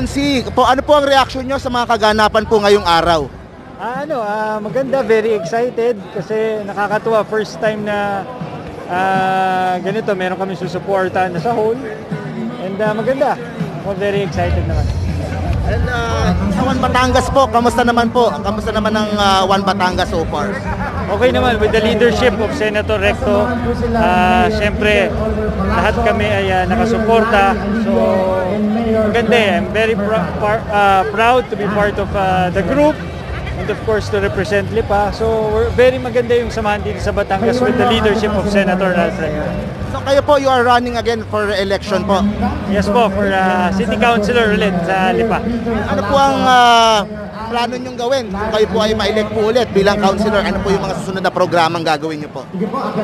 Konsi, po, ano po ang reaction nyo sa mga kaganapan po ngayong araw? Ah, ano, ah, maganda, very excited kasi nakakatuwa first time na ah, ganito, meron kami susuportahan na sa hall. And ah, maganda. Ako very excited naman. And uh, sa One Batangas po, kamusta naman po? Kamusta naman ang uh, One Batangas so far? Okay naman with the leadership of Senator Recto. ah Siyempre, lahat kami ay ah, nakasuporta. So, maganda eh. I'm very pr- par- ah, proud to be part of ah, the group and of course to represent Lipa. So, we're very maganda yung samahan dito sa Batangas with the leadership of Senator Recto. So kayo po, you are running again for election po. Yes po, for ah, City Councilor ulit sa Lipa. Ano po ang uh, plano nyong gawin? Kung kayo po ay ma-elect po ulit bilang councilor, ano po yung mga susunod na programang gagawin nyo po?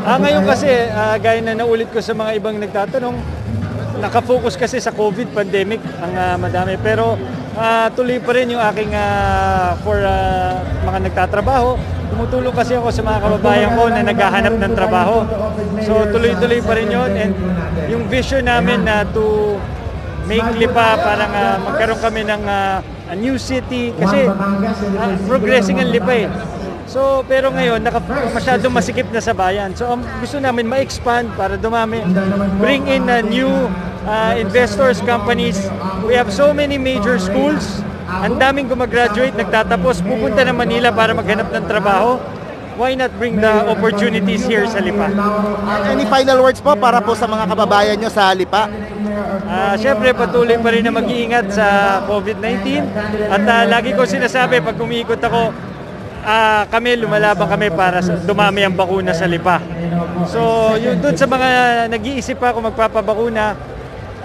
Ah, ngayon kasi, ah, gaya na naulit ko sa mga ibang nagtatanong, nakafocus kasi sa COVID pandemic ang ah, madami. Pero ah, tuloy pa rin yung aking ah, for ah, mga nagtatrabaho. Tumutulong kasi ako sa mga kababayan ko na naghahanap ng trabaho. So tuloy-tuloy pa rin yun. And yung vision namin na to make Lipa parang ah, magkaroon kami ng ah, a new city kasi ah, progressing ang Lipa eh. So, pero ngayon, naka, masyadong masikip na sa bayan. So, ang gusto namin ma-expand para dumami. Bring in uh, new uh, investors, companies. We have so many major schools. Ang daming gumagraduate, nagtatapos, pupunta na Manila para maghanap ng trabaho. Why not bring the opportunities here sa Lipa? Any final words po para po sa mga kababayan nyo sa Lipa? Ah, Siyempre, patuloy pa rin na mag-iingat sa COVID-19. At ah, lagi ko sinasabi, pag umiikot ako, ah, kami, lumalaban kami para sa, dumami ang bakuna sa lipa. So, yun, dun sa mga nag-iisip pa kung magpapabakuna,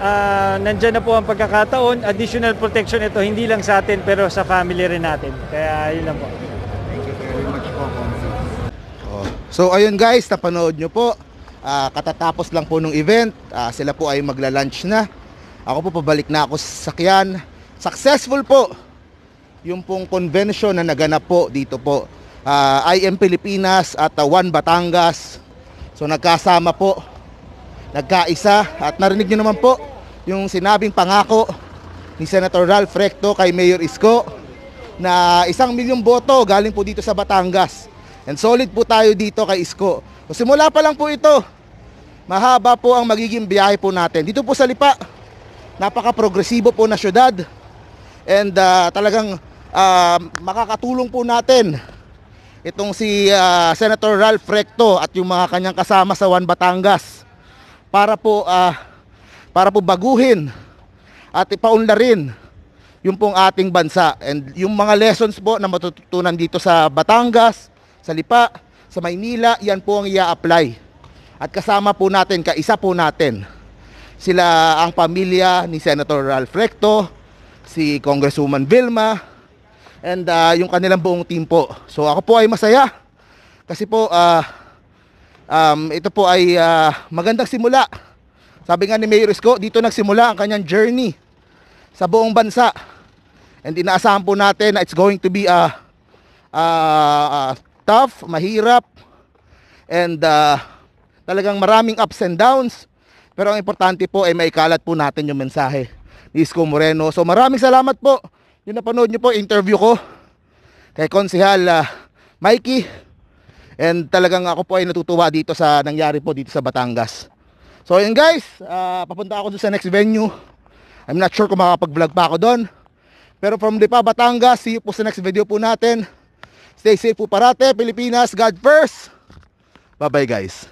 ah, nandyan na po ang pagkakataon. Additional protection ito, hindi lang sa atin, pero sa family rin natin. Kaya yun lang po. Oh. So ayun guys, napanood nyo po. Ah, katatapos lang po ng event. Ah, sila po ay magla-lunch na. Ako po pabalik na ako sa sakyan. Successful po yung pong convention na naganap po dito po. Ah, IM Pilipinas at ah, One Batangas. So nagkasama po. Nagkaisa at narinig nyo naman po yung sinabing pangako ni Senator Ralph Recto kay Mayor Isko na isang milyong boto galing po dito sa Batangas. And solid po tayo dito kay Isko. So simula pa lang po ito. Mahaba po ang magiging biyahe po natin. Dito po sa Lipa, napaka-progresibo po na syudad. And ah, talagang ah, makakatulong po natin itong si ah, Senator Ralph Recto at yung mga kanyang kasama sa One Batangas para po ah, para po baguhin at ipaunlarin yung pong ating bansa and yung mga lessons po na matututunan dito sa Batangas, sa Lipa, sa Maynila, yan po ang ia-apply. At kasama po natin, kaisa po natin, sila ang pamilya ni Senator Ralph Recto, si Congresswoman Vilma, and ah, yung kanilang buong team po. So ako po ay masaya kasi po ah, um, ito po ay ah, magandang simula. Sabi nga ni Mayor Isko, dito nagsimula ang kanyang journey sa buong bansa. And inaasahan po natin na it's going to be a tough, mahirap, and ah, talagang maraming ups and downs. Pero ang importante po ay maikalat po natin yung mensahe ni Isko Moreno. So maraming salamat po. Yung napanood nyo po, interview ko kay Konsihal ah, Mikey. And talagang ako po ay natutuwa dito sa nangyari po dito sa Batangas. So yun guys, ah, papunta ako sa next venue. I'm not sure kung makakapag-vlog pa ako doon. Pero from Lipa, Batangas, see you po sa next video po natin. Stay safe po parate, Pilipinas, God first. Bye-bye guys.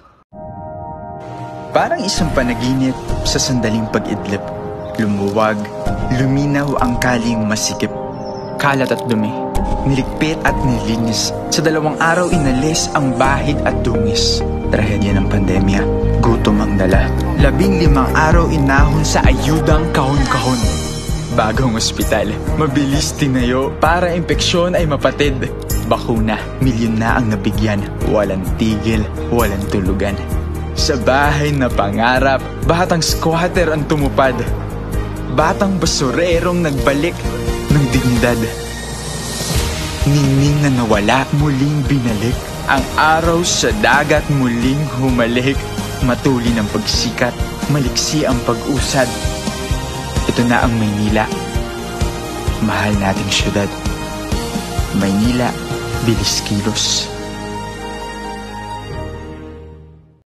Parang isang panaginip sa sandaling pag-idlip. Lumuwag, luminaw ang kaling masikip. Kalat at dumi, niligpit at nilinis. Sa dalawang araw inalis ang bahid at dungis. Trahedya ng pandemya, gutom ang dala. Labing limang araw inahon sa ayudang kahon-kahon. Bagong ospital, mabilis tinayo para impeksyon ay mapatid. Bakuna, milyon na ang nabigyan. Walang tigil, walang tulugan. Sa bahay na pangarap, batang squatter ang tumupad. Batang basurerong nagbalik ng dignidad. Ningning na nawala, muling binalik. Ang araw sa dagat muling humalik. Matuli ng pagsikat, maliksi ang pag-usad. Ito na ang Maynila. mahal nating syudad. Maynila, bilis kilos.